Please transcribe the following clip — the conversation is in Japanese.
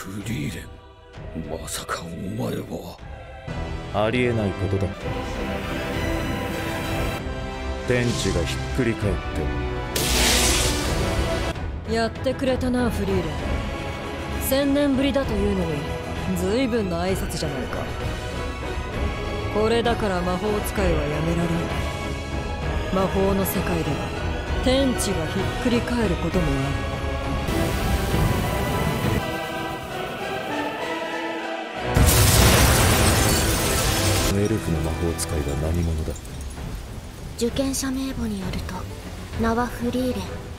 フリーレンまさかお前は。ありえないことだ天地がひっくり返って。やってくれたなフリーレン。千年ぶりだというのに随分な挨拶じゃないか。これだから魔法使いはやめられない魔法の世界では天地がひっくり返ることもあるエルフの魔法使いが何者だ？受験者名簿によると名はフリーレン。